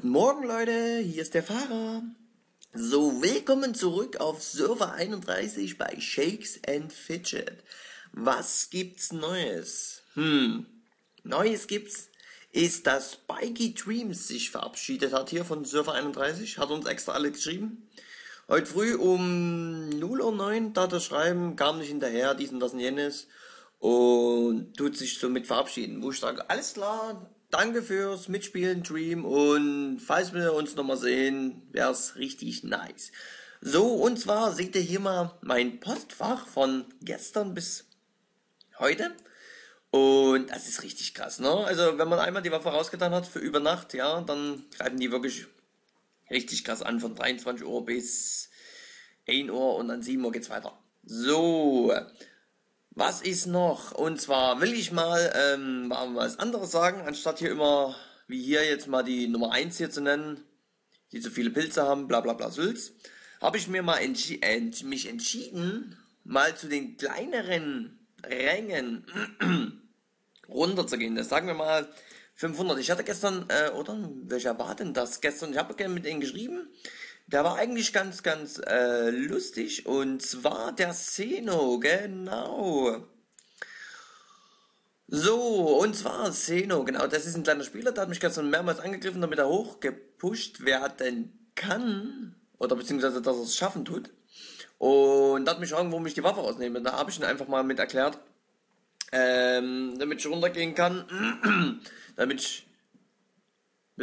Guten Morgen, Leute. Hier ist der Fahrer. So, willkommen zurück auf Server 31 bei Shakes and Fidget. Was gibt's Neues? Hm, Neues gibt's, ist, dass Spikey Dreams sich verabschiedet hat hier von Server 31. Hat uns extra alle geschrieben. Heute früh um 0.09 Uhr da das Schreiben, kam nicht hinterher, dies und das und jenes. Und tut sich somit verabschieden. Wo ich sage, alles klar, danke fürs Mitspielen, Dream. Und falls wir uns nochmal sehen, wär's richtig nice. So, und zwar seht ihr hier mal mein Postfach von gestern bis heute. Und das ist richtig krass, ne? Also, wenn man einmal die Waffe rausgetan hat für über Nacht, ja, dann greifen die wirklich richtig krass an, von 23 Uhr bis 1 Uhr und dann 7 Uhr geht's weiter. So, was ist noch? Und zwar will ich mal ähm, was anderes sagen, anstatt hier immer, wie hier jetzt mal die Nummer 1 hier zu nennen, die so viele Pilze haben, bla bla bla Sülz, habe ich mir mal entschi ent mich entschieden, mal zu den kleineren Rängen runterzugehen. Das sagen wir mal 500. Ich hatte gestern, äh, oder welcher war denn das gestern? Ich habe mit denen geschrieben. Der war eigentlich ganz, ganz äh, lustig. Und zwar der Seno, genau. So, und zwar Seno, genau. Das ist ein kleiner Spieler, der hat mich gestern mehrmals angegriffen, damit er hochgepusht, wer denn kann. Oder beziehungsweise, dass er es schaffen tut. Und hat mich irgendwo mich die Waffe rausnehmen. Da habe ich ihn einfach mal mit erklärt, ähm, damit ich runtergehen kann, damit ich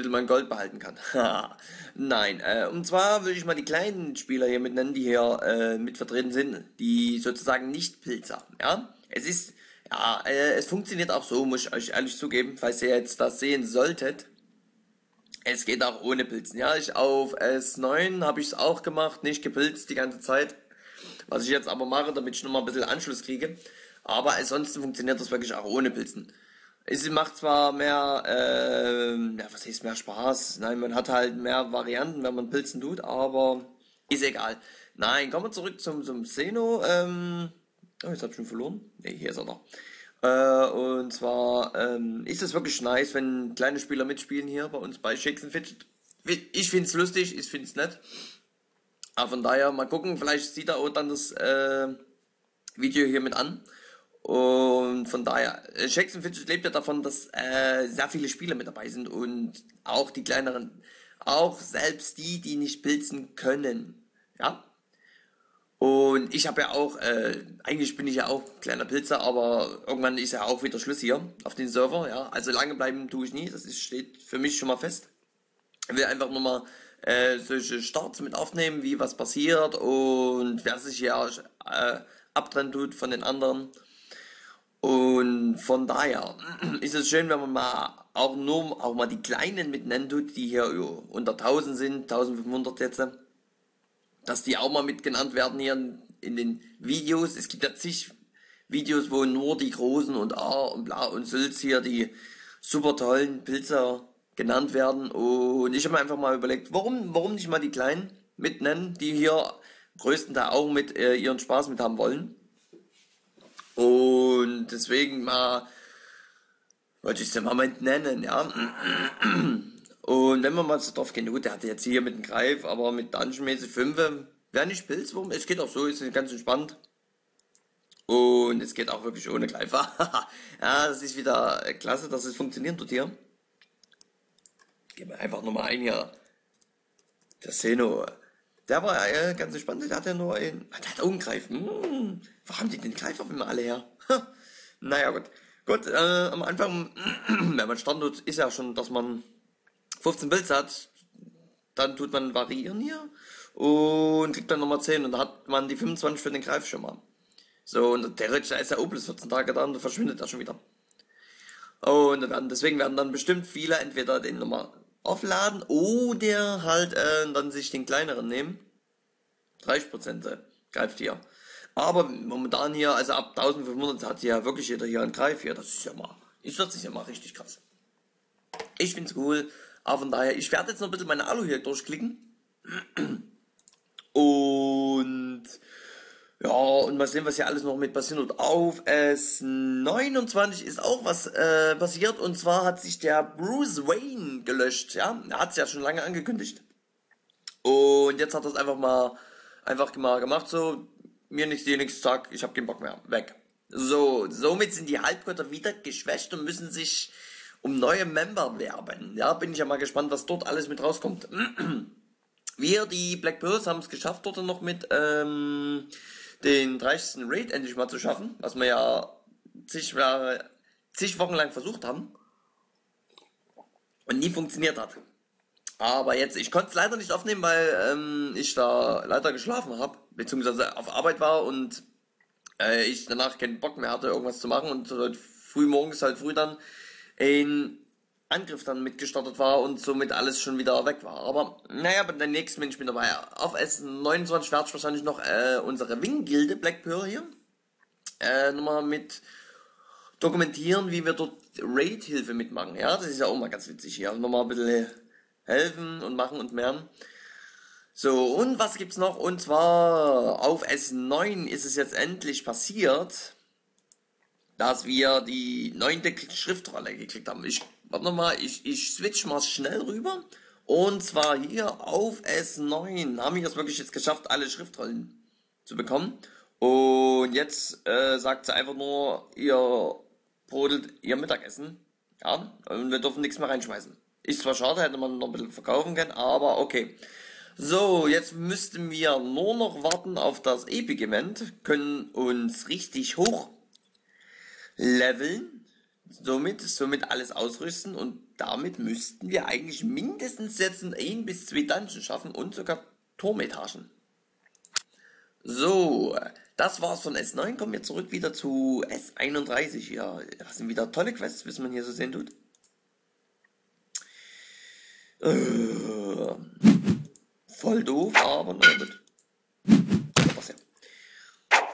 mein Gold behalten kann. Nein, äh, und zwar würde ich mal die kleinen Spieler hier mit nennen, die hier äh, mit vertreten sind, die sozusagen nicht Pilzer. Ja, es ist, ja, äh, es funktioniert auch so, muss ich euch ehrlich zugeben, falls ihr jetzt das sehen solltet. Es geht auch ohne Pilzen. Ja, ich auf S9 habe ich es auch gemacht, nicht gepilzt die ganze Zeit. Was ich jetzt aber mache, damit ich nochmal ein bisschen Anschluss kriege. Aber ansonsten funktioniert das wirklich auch ohne Pilzen. Es macht zwar mehr, äh, ja, was heißt mehr Spaß? Nein, man hat halt mehr Varianten, wenn man Pilzen tut, aber ist egal. Nein, kommen wir zurück zum, zum Xeno. Ähm, oh, jetzt hab ich schon verloren. Ne, hier ist er noch. Äh, und zwar ähm, ist es wirklich nice, wenn kleine Spieler mitspielen hier bei uns bei Shakes and Fidget. Ich find's lustig, ich find's nett. Aber von daher mal gucken, vielleicht sieht er auch dann das äh, Video hier mit an. Und von daher, äh, Shakes and Fidget lebt ja davon, dass äh, sehr viele Spieler mit dabei sind und auch die kleineren, auch selbst die, die nicht pilzen können. Ja. Und ich habe ja auch, äh, eigentlich bin ich ja auch kleiner Pilzer, aber irgendwann ist ja auch wieder Schluss hier auf den Server. Ja, also lange bleiben tue ich nie, das ist, steht für mich schon mal fest. Ich will einfach nur mal äh, solche Starts mit aufnehmen, wie was passiert und wer sich hier äh, abtrennen tut von den anderen. Und von daher ist es schön, wenn man mal auch nur auch mal die Kleinen mit nennen tut, die hier unter 1000 sind, 1500 jetzt, dass die auch mal mit genannt werden hier in den Videos. Es gibt ja zig Videos, wo nur die Großen und A und Bla und Sülz hier die super tollen Pilzer genannt werden. Und ich habe mir einfach mal überlegt, warum, warum nicht mal die Kleinen mit nennen, die hier größtenteils auch mit äh, ihren Spaß mit haben wollen. Und deswegen mal, wollte ich es mal mit nennen, ja. Und wenn man mal so drauf geht, gut, der hatte jetzt hier mit dem Greif, aber mit Dungeon-mäßig 5, wäre nicht Pilzwurm. Es geht auch so, ist ganz entspannt. Und es geht auch wirklich ohne Greifer. ja, das ist wieder klasse, dass es funktioniert tut hier. Gehen wir einfach nochmal ein hier. Der Seno. Der war äh, ganz entspannt, der hat ja nur ein. Der hat auch einen Greif. Hm, wo haben die den Greif auf immer alle her? naja, gut. Gut, äh, am Anfang, wenn man startet, ist ja schon, dass man 15 Builds hat. Dann tut man variieren hier und kriegt dann nochmal 10 und da hat man die 25 für den Greif schon mal. So, und der Rich, ist ja auch 14 Tage da und da verschwindet er schon wieder. Und dann, deswegen werden dann bestimmt viele entweder den nochmal aufladen oder halt äh, dann sich den kleineren nehmen. 30% äh, greift hier. Aber momentan hier, also ab 1500 hat ja wirklich jeder hier einen Greif hier. Das ist ja mal, ist das ja mal richtig krass. Ich find's cool. Aber von daher, ich werde jetzt noch ein bisschen meine Alu hier durchklicken. Und Ja, und mal sehen, was hier alles noch mit passiert. Und auf S29 ist auch was äh, passiert. Und zwar hat sich der Bruce Wayne gelöscht. Ja, er hat es ja schon lange angekündigt. Und jetzt hat er es einfach mal einfach mal gemacht. So, mir nichts, dir nichts, zack, ich habe keinen Bock mehr. Weg. So, somit sind die Halbgötter wieder geschwächt und müssen sich um neue Member werben. Ja, bin ich ja mal gespannt, was dort alles mit rauskommt. Wir, die Black Pearls, haben es geschafft, dort noch mit ähm, den 30. Raid endlich mal zu schaffen, was wir ja zig, äh, zig Wochen lang versucht haben und nie funktioniert hat. Aber jetzt, ich konnte es leider nicht aufnehmen, weil ähm, ich da leider geschlafen habe, beziehungsweise auf Arbeit war und äh, ich danach keinen Bock mehr hatte, irgendwas zu machen und halt früh morgens halt früh dann ein Angriff dann mitgestartet war und somit alles schon wieder weg war. Aber naja, bei der nächsten bin ich mit dabei. Auf S29 werde ich wahrscheinlich noch äh, unsere Wing-Gilde Black Pearl hier äh, nochmal mit dokumentieren, wie wir dort Raid-Hilfe mitmachen. Ja, das ist ja auch mal ganz witzig hier. Nochmal ein bisschen helfen und machen und mehr. So, und was gibt's noch? Und zwar auf S9 ist es jetzt endlich passiert, dass wir die neunte Schriftrolle geklickt haben. Ich warte nochmal, ich, ich switch mal schnell rüber. Und zwar hier auf S9 haben wir es wirklich jetzt geschafft, alle Schriftrollen zu bekommen. Und jetzt äh, sagt sie einfach nur, ihr brodelt ihr Mittagessen. Ja, und wir dürfen nichts mehr reinschmeißen. Ist zwar schade, hätte man noch ein bisschen verkaufen können, aber okay. So, jetzt müssten wir nur noch warten auf das Epic-Event, können uns richtig hoch leveln, somit, somit alles ausrüsten und damit müssten wir eigentlich mindestens jetzt ein bis zwei Dungeons schaffen und sogar Turmetagen. So, das war's von S9. Kommen wir zurück wieder zu S31. Ja, das sind wieder tolle Quests, wie man hier so sehen tut. Äh, voll doof, aber na gut.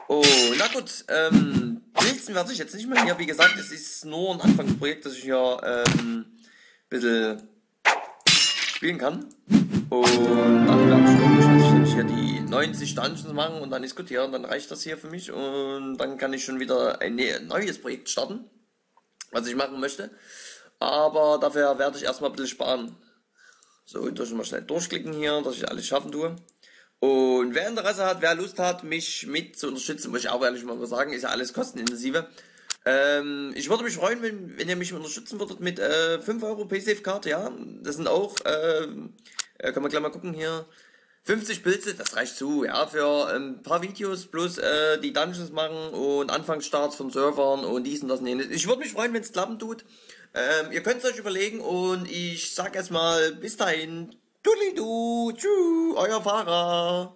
Oh, na gut, ähm, Pilzen werde ich jetzt nicht mehr hier. Wie gesagt, es ist nur ein Anfangsprojekt, das ich hier ähm, ein bisschen spielen kann. Und dann werde ich, ich hier die 90 Dungeons machen und dann diskutieren. Dann reicht das hier für mich und dann kann ich schon wieder ein ne-, neues Projekt starten, was ich machen möchte. Aber dafür werde ich erstmal ein bisschen sparen. So, durch mal schnell durchklicken hier, dass ich alles schaffen tue. Und wer Interesse hat, wer Lust hat, mich mit zu unterstützen, muss ich auch ehrlich mal sagen, ist ja alles kostenintensive. Ähm, ich würde mich freuen, wenn, wenn ihr mich unterstützen würdet mit äh, 5 Euro PaySafe-Card, ja. Das sind auch, äh, äh, kann man gleich mal gucken hier. 50 Pilze, das reicht zu, ja, für ein paar Videos plus äh, die Dungeons machen und Anfangsstarts von Servern und dies und das und jenes. Ich würde mich freuen, wenn es klappen tut. Ähm, ihr könnt es euch überlegen und ich sag erstmal bis dahin. Dudli du, tschüss, euer Fahrer.